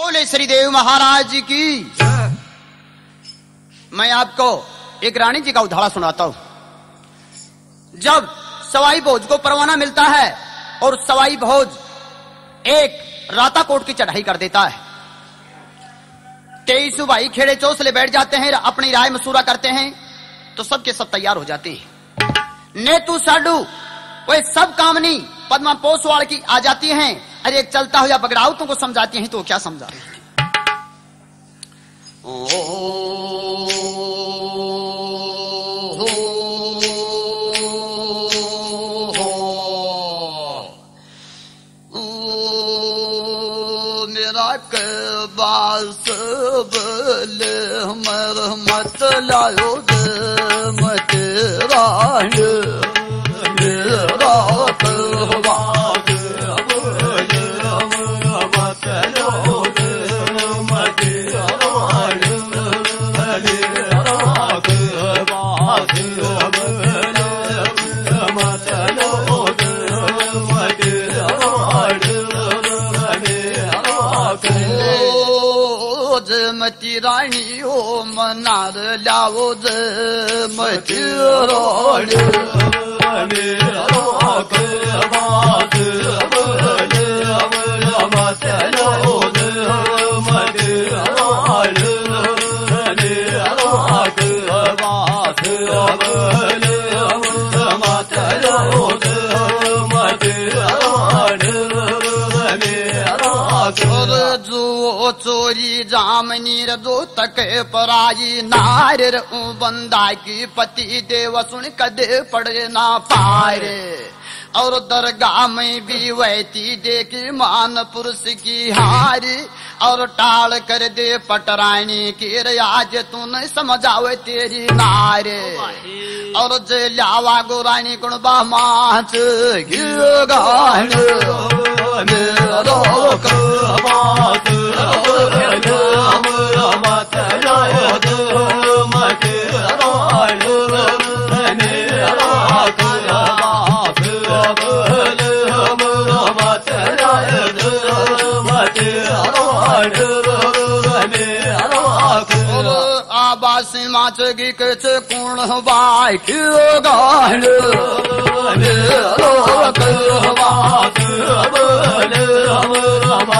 बोले, श्रीदेव महाराज की। मैं आपको एक रानी जी का उदाहरण सुनाता हूँ। जब सवाई भोज को परवाना मिलता है और सवाई भोज एक राता कोट की चढ़ाई कर देता है, तेईस भाई खेड़े चौसले बैठ जाते हैं, अपनी राय मसूरा करते हैं तो सबके सब तैयार हो जाते हैं। नेतू साडू वे सब कामनी पद्मा पोसवाड़ की आ जाती हैं अरे चलता या बगड़ाऊ तुमको समझाती हैं तो क्या समझा? मेरा के बास बल मर मत लायो मनार लावो मती चोरी जामनी जो तक पराई। नार बंदा की पति देव सुन कदे पड़े ना पारे। और दरगाह में भी वैती देखी मान पुरुष की हारी। और टाल कर दे पटरानी की आज तू न समझावे तेरी नारे। और जे लावा गोरानी गुण बामाच गान आबास माच गी कच कुण बाय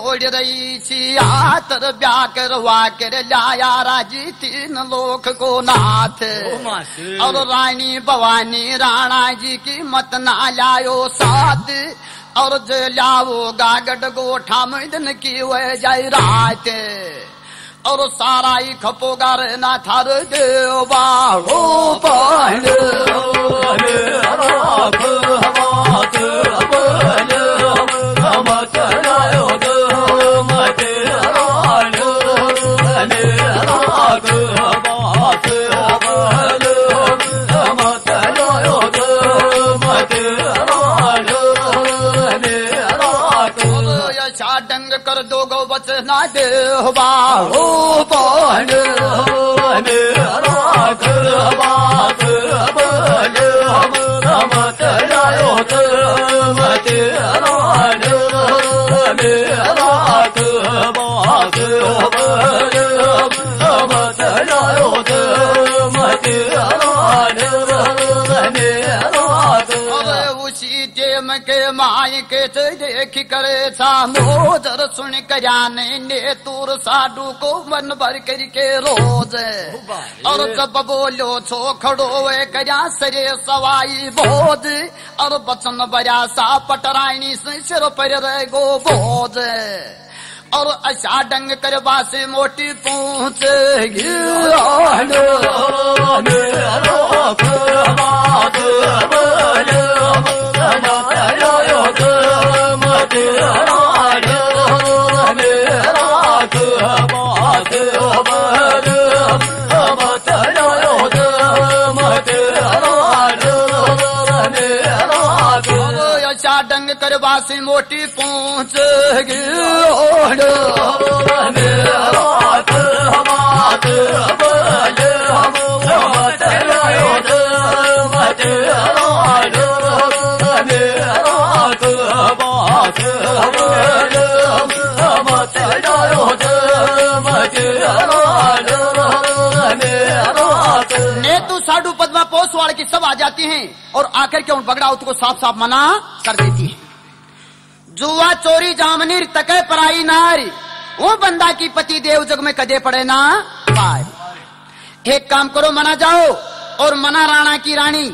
जोड़ रही छी आतर ब्या करवा कर लाया राज़ी तीन लोक को नाथ। और रानी भवानी राणा जी की मत ना लायो साथ। और जो लाओ गागट गोठा मैदन की वह जाय रात। और सारा ही खपोगा रहना थार देवा हो पान डंग 那得把欧巴呢，呢那可把可把呢，么么得呀哟得么得那呢。के माय के देख करे सामोदर सुन कजाने ने तूर साडू को मन भर कर के रोज और जब बोलो छो खड़ो वे करा सरे सवाई बोझ और बचन बजा सा पटरानी से सिर पर रह गो बोझ और अशा डंग करवा से मोटी पूछ से मोटी पहुँच ने तू साधु पद्मा की सब आ जाती हैं और आकर के उन पगड़ा उसको साफ़ साफ़ मना कर देती है। जुआ चोरी जामनीर तके पराई नारी। वो बंदा की पति देव जग में कदे पड़े ना? पाए। एक काम करो मना जाओ और मना राणा की रानी।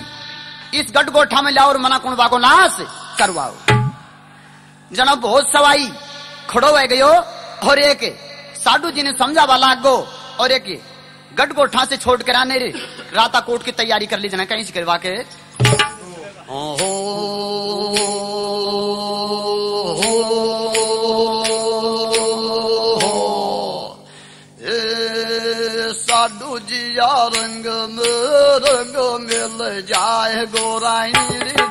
इस गढ़ गोठा में लाओ और मना कुंडवा को नाश करवाओ। जना बहुत सवाई। खड़ो है गयो और एक साधु जी ने समझा वाला गो और एक गढ़ गोठा से छोड़ कर आने राता कोट की तैयारी कर ली जना कहीं से करवा के। ए, जिया रंग रंग मिल जाए गोराई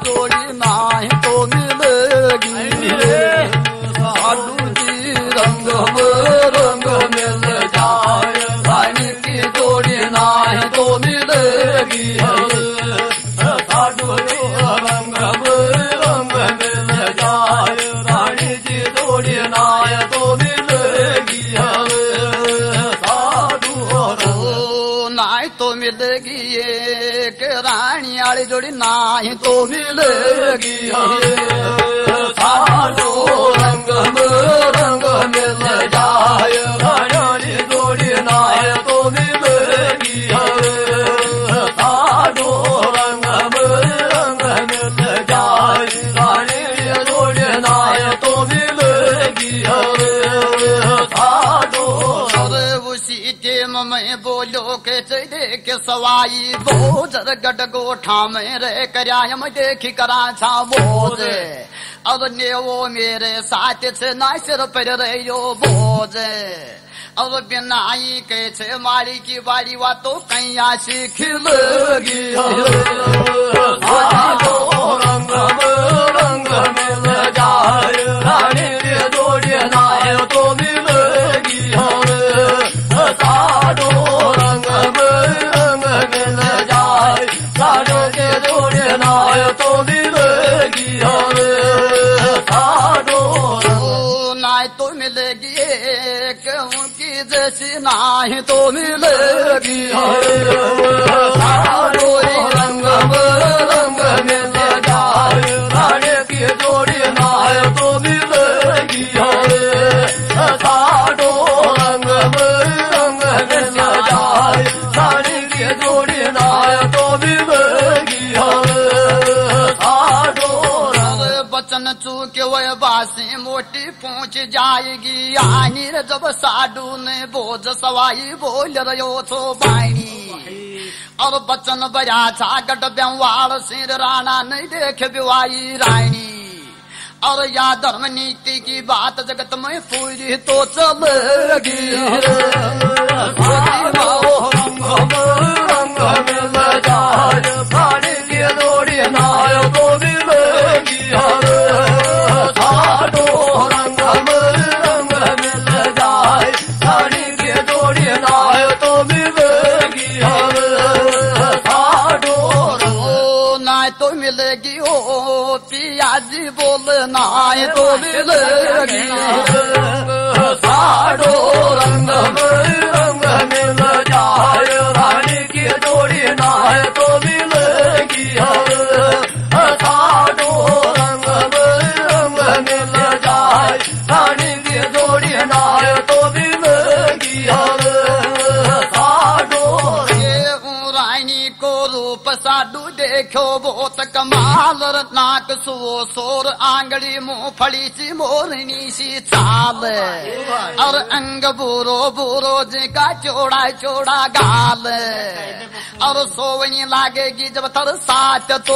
जोड़ी नाही तो मिलेगी। जोड़ी नाई तो मिलेगी रंग में रंग मिल जाए। जोड़ी नाय टेम में बोलो के चले के सवाई बोझर गड गोठा में रे करायम देखी करा छा बोझ अब ने वो मेरे साथ से ना सिर पर रहे बोझ अब बिनाई के छे मारी की बारी वा तो कैया सीख लगी नाय तो मिलेगी। बासी पहुँच जाएगी आनी रे जब साडू ने बोझ सवाई बोल रहो तो बाणी और बचन बया छागट व्यवहार सिर राणा नहीं देख बिवाई रानी और या धर्म नीति की बात जगत में पूरी तो चलेगी रंग ओ पियाजी बोल नाय तो साडो रंग रंग मिल जाए, रानी की जोड़ी नाय तो मिलेगी। देखो बहुत कमाल नाक सुओ सोर आंगड़ी मुँह फड़ी सी मोरनी सी चाल और अंग बूरो बूरो जिका चौड़ा चौड़ा गाल और सोवनी लागेगी जब तर साथ तो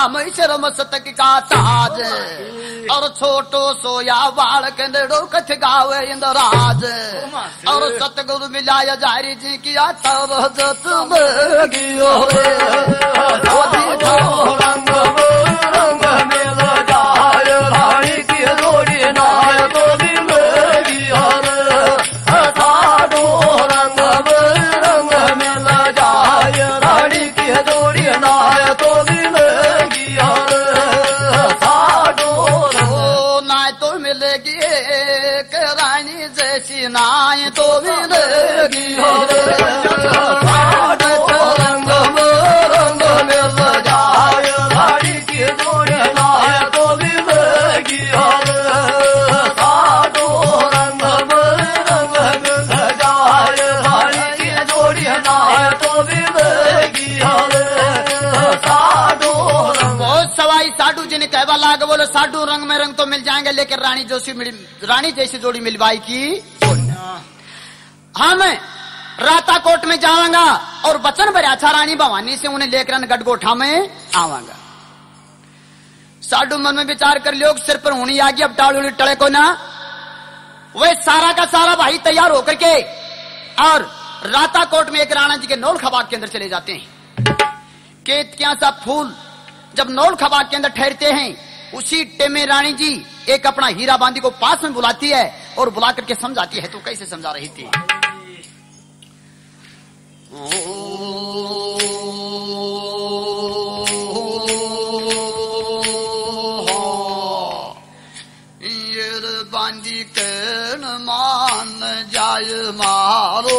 बावड़ा में शर्म सतक का ताज और छोटो सोया बालक नेड़ो कथ गावे इंद्राज और सतगुरु मिलाया जारी जी किया तब जत गियो रंग रंग कहवा लाग बोलो, साडू रंग में रंग तो मिल जाएँगे, लेकिन रानी जोशी रानी जैसी जोड़ी मिलवाई की हाँ मैं राता कोट में जाऊँगा और बचन भरे अच्छा रानी भवानी से उन्हें लेकर गटगोठा में आवांगा साडू मन में विचार कर लियो, सिर पर होनी आ गई, अब उड़ी टड़े को ना। वे सारा का सारा भाई तैयार होकर के और राता कोट में एक राणा जी के नोल खबाग के अंदर चले जाते हैं। केत क्या सा फूल जब नौल खबाग के अंदर ठहरते हैं, उसी टेम रानी जी एक अपना हीरा बांदी को पास में बुलाती है और बुला करके समझाती है तो कैसे समझा रही थी? बांदी कन मान जाय मारो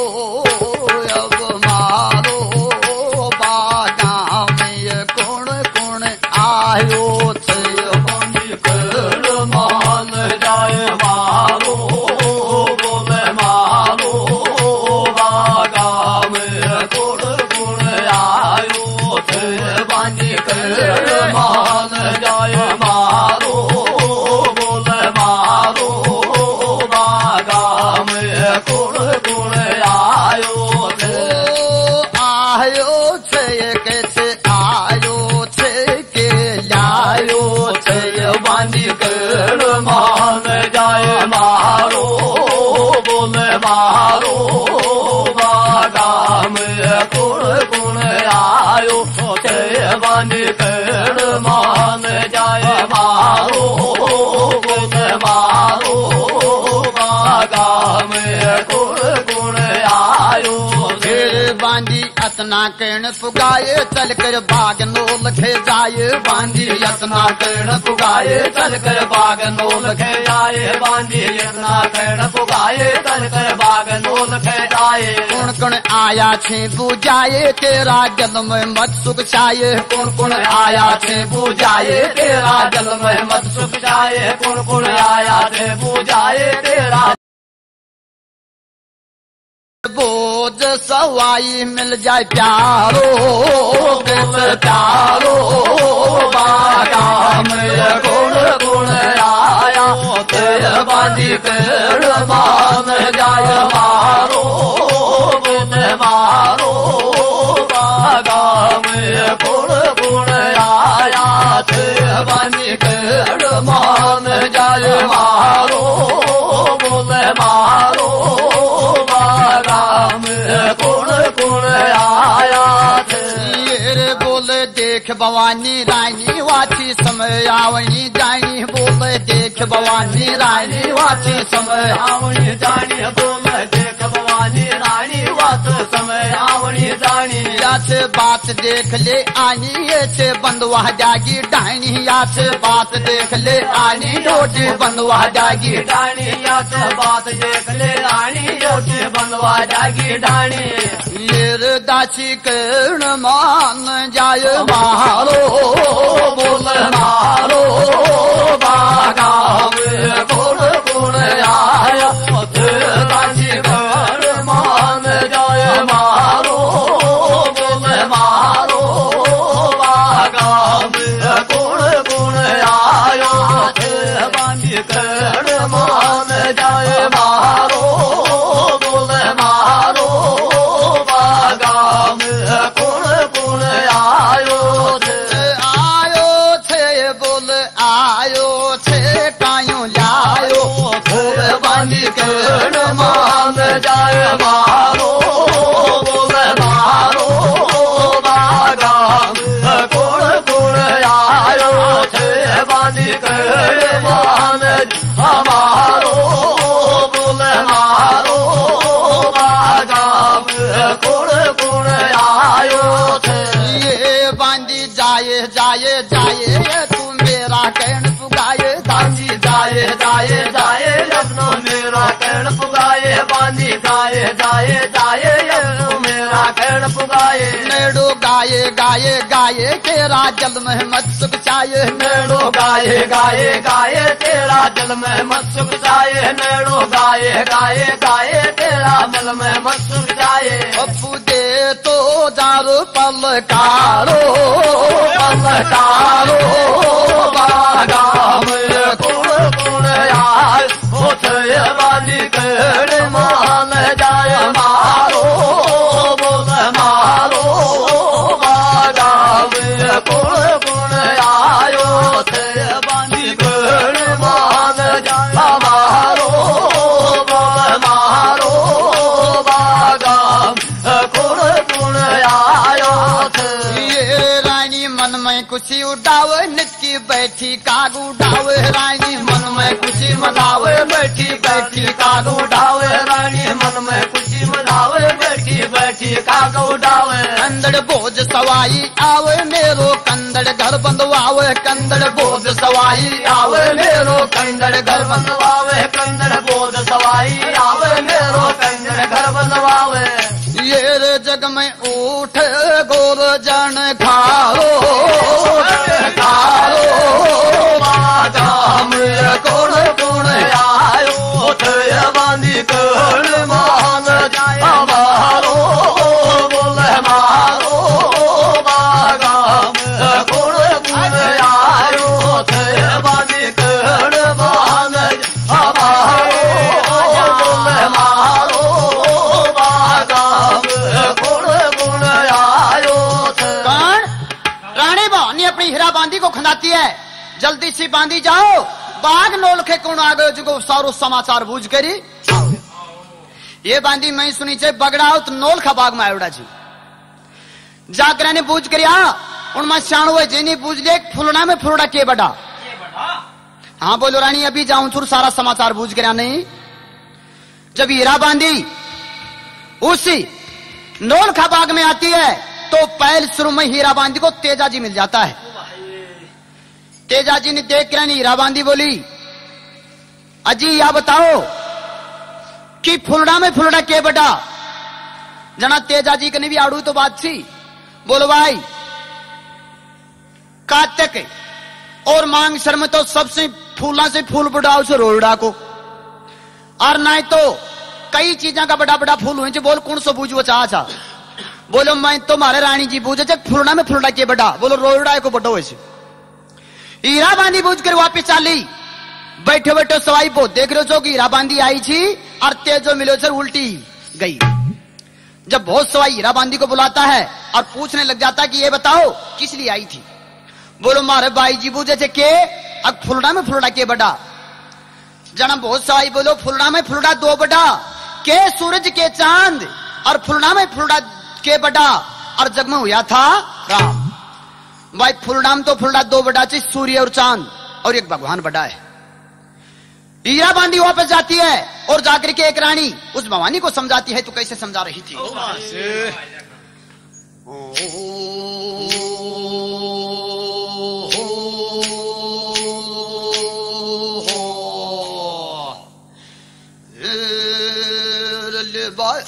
बांधी अतना कर्ण पुगाए चल कर बाग नोल खे जाए। बांधी अतना कर्ण पुगाए चल कर बाग नोल खे आए बांधी यतना कर्ण पुगाए चल कर बाग नोल खे आए कौन कौन आया छे बुझाए, तेरा जल में मत सुख छाए। कौन कौन आया छे पूजाए तेरा जल में मत सुख जाए कौन कौन आया थे पूजाए तेरा बोझ सवाई मिल जाए प्यारो किस प्यारो बागा गुण गुण आया बाजी पेड़ मान भवानी रानी वाची समय आवनी जानी बोल देख भवानी रानी वाची समय आवनी जानी बोल देख भवानी रानी वात समय आवणी जाणी याच बात देख ले आनी ये बंदवा जागी डाणी याच बात देख ले आनी डोटी बंदवा जागी डाणी याच बात देख ले राणी योटी बनवा जागी ढाणी ये दाची कर्ण मान जाय मारो बोल मारो बागाव जाए जाए, तू मेरा कहन पुगाए बांधी जाए जाए जाए अपनो मेरा कर्ण पुगाए बांधी जाए जाए जाए, तू मेरा कैण पुगाए नेड़ो गाये गाये गाये तेरा जल में मत सुख चाहे नेड़ो गाए गाए गाए, तेरा जल में मत सुख जाए नेड़ो गाए गाए गाए, तेरा जल में मत सुख जाए पप्पू दे तो दारू पलकारो पलकारो बागा में कुण आय होते कण मान मारो बैठी काग उड़ाव रानी मन में खुशी मनावे, बैठी बैठी काग उठावे रानी मन में खुशी मनावे, बैठी बैठी काग उठावे कंदड़ बोझ सवाई आवे, मेरो कंदड़ घर बंदवावे कंदड़ बोझ सवाई आवे, मेरो कंदड़ घर बनवावे कंदड़ बोध सवाई आवे, मेरो कंदड़ घर बनवावे खंदाती है। जल्दी सी बांधी जाओ। बाघ नोल के कौन आ गयो जो सारो समाचार बूझ करी ये बांधी मैं सुनी छे बगड़ाओ तो नोल खा बाग में आयोड़ा जी। जाकर ने बूझ करिया, उन बूझ ले, फुलना में फुलड़ा के बड़ा। हाँ बोलो रानी, अभी जाऊँ थोड़ा सारा समाचार बूझ कर नहीं। जब हीरा बांधी, उसी नोल खा बाग में आती है तो पहल शुरू में हीरा बांधी को तेजा जी मिल जाता है। तेजा जी ने देख कर हीरा बांधी बोली, अजी या बताओ कि फुलड़ा में फुलड़ा के बटा जना तेजा जी कने भी आड़ू तो बात थी बोलो, भाई कातक और मांग सर में तो सबसे फूला से फूल बुढ़ाओ से रोड़ा को। और नहीं तो कई चीजा का बड़ा बड़ा फूल हुए बोल, कौन सो बूझ वो चाह चा बोलो, मैं तो मारे रानी जी बूझे फुलड़ा में फुलड़ा के बड़ा। बोलो रोड़ा को बटो वैसे हीरा बांधी बूझ कर वापिस चाली। बैठे बैठे सवाई पो देख रहे कि हीरा बांधी आई थी, और तेजो मिलो सर उल्टी गई। जब बहुत सवाई हीरा बांधी को बुलाता है और पूछने लग जाता है कि ये बताओ, किस लिए आई थी? बोलो, मारे भाई जी, बूझे थे के? अब फुलड़ा में फुलड़ा के बड़ा। जना बहुत सवाई बोलो, फुलड़ा में फुलड़ा दो बड़ा। के सूरज के चाँद, और फुलड़ा में फुलड़ा के बड़ा। और जग में हुआ था राम। भाई फुलडाम तो फुलडा दो बड़ा चीज़ सूर्य और चाँद और एक भगवान बड़ा है हीरा बांधी वापस जाती है और जाकर के एक रानी उस भवानी को समझाती है तो कैसे समझा रही थी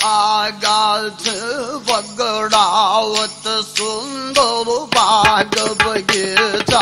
आगाथ बगड़ावत सुंदर बाग बगीचा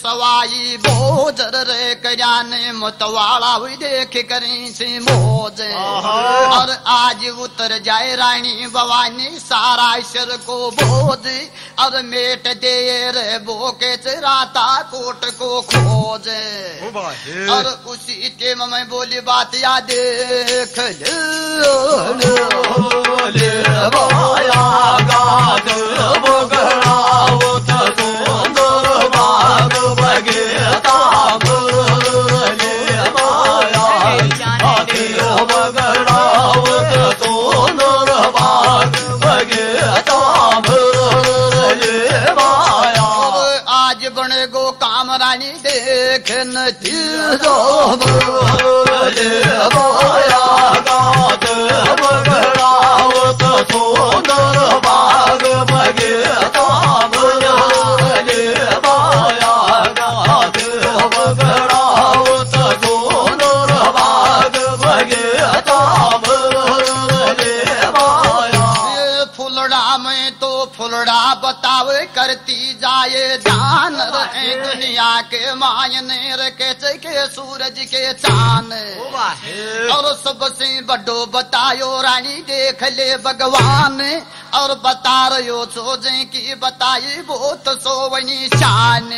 सवाई बोजर रे करियाने मतवाड़ा हुई देख करी से मोज और आज उतर जाए रानी भवानी सारा ईश्वर को बोझ और मेट दे रे बोके राता कोट को खोज और उसी टेम में बोली बात या देख ले और जान रहे दुनिया के मायने रखे के सूरज के चाँद और सबसे बड़ो बतायो रानी देख ले भगवान और बता रहो सोचे की बताई वो तो सोवनी शान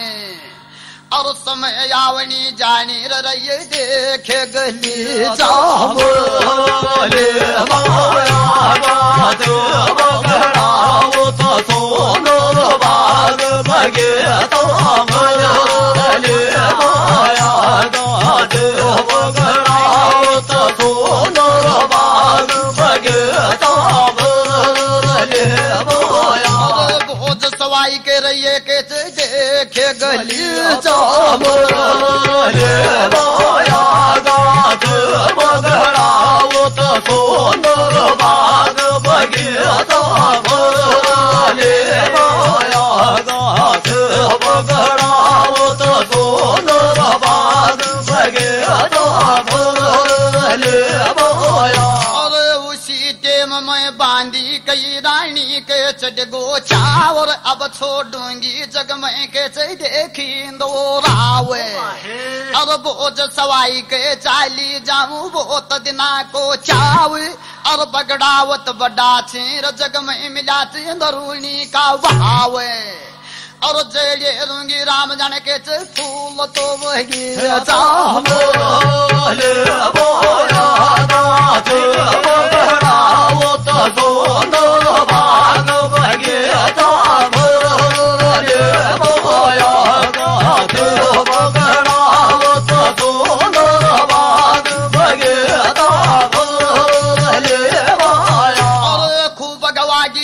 और समय आवनी जानी रही देख गली जाम गली जाम और उसी टेम में बांधी कई रानी के चढ़गो चावर अब छोड़ूँगी जग में के देखी दो रावे अब बोझ सवाई के चाली जाऊँ बहुत दिना को चाव। और बगड़ावत बड़ा छेर जग में मिला दरुणी का भावे राम जाने के फूल तो वही चाव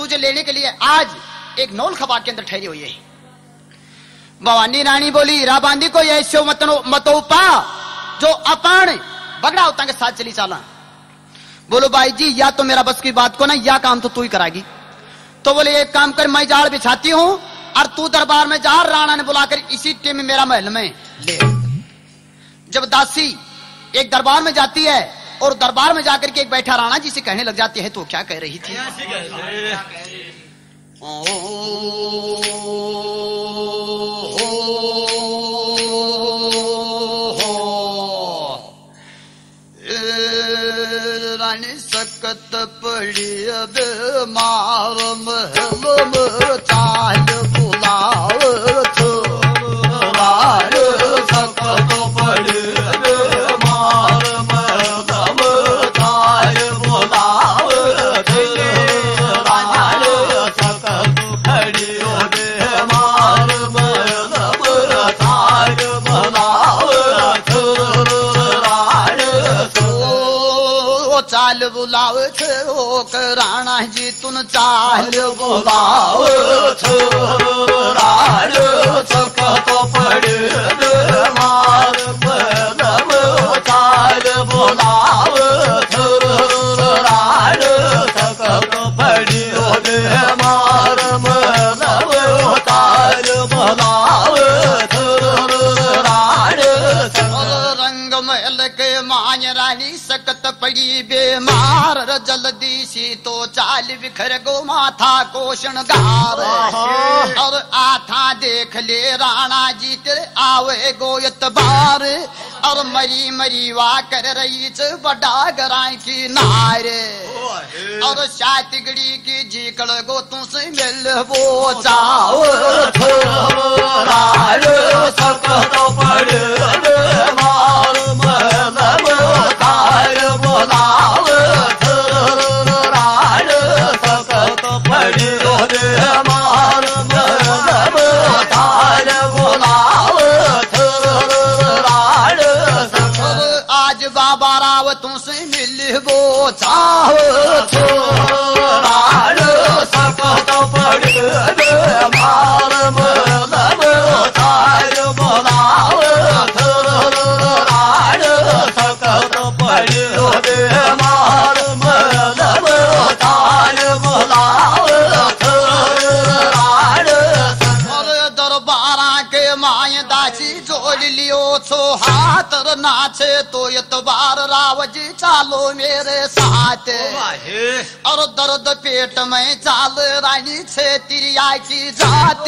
तुझे लेने के लिए आज एक नौल खबा के अंदर ठहरी हुई है। भवानी रानी बोली हीरा बांधी को ऐसो मतनो मतो पा जो अपन बगड़ा होता के साथ चली चाला। बोलो, भाई जी, या तो मेरा बस की बात को ना, या काम तो तू ही कराएगी। तो बोले, एक काम कर, मैं जाड़ बिछाती हूँ, और तू दरबार में जा, राणा ने बुलाकर इसी टीम मेरा महल में ले। जब दासी एक दरबार में जाती है और दरबार में जाकर के एक बैठा राणा जी से कहने लग जाते हैं तो क्या कह रही थी? सकत पड़ी अब मार महल में चाल बुलाव चाल जल्दी सी तो चाल बिखर गो माथा को शृंगार और आथा देख ले राणा जी तेरे आवे गोयत बार। और मरी मरी वा कर रही बड़ा गराई की नारे। और सातगड़ी की जीकड़ गो तुसे मिल वो जाओ। छोराड़ सकत पड़े वो चाहो तो इतबार राव जी चालो मेरे साथ। और दर्द पेट में चाल रानी छे तिरिया की जात।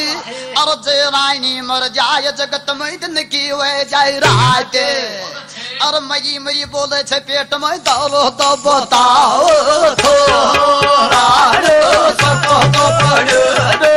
और जे रानी मर जाए जगत में दिन की वह जाए रात। और मरी मरी बोले छे पेट में दौड़ो तो बताओ छोराड़ सकत पड़े मार